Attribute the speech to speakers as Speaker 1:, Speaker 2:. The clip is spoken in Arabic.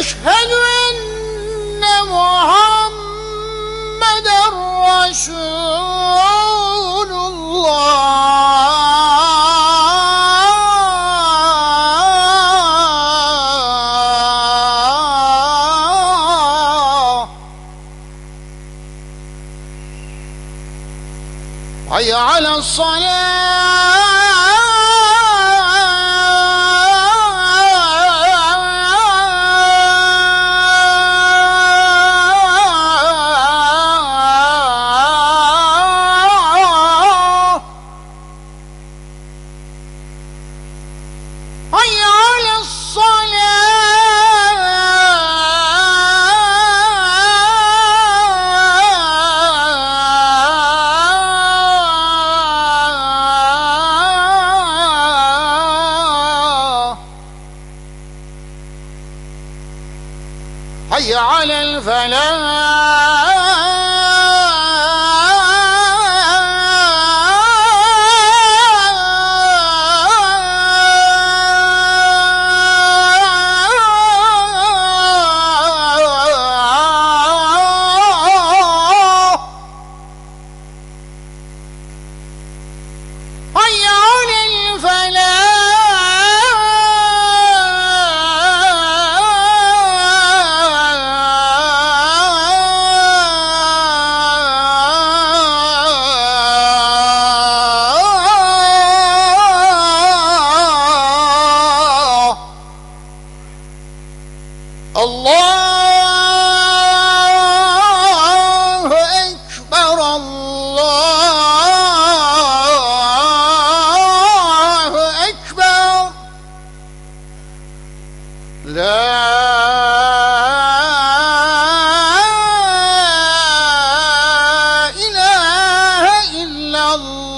Speaker 1: أشهد أن محمد رسول الله حي على الصلاة حي على الفلاح. Allahu Ekber Allahu Ekber. La ilahe illallah.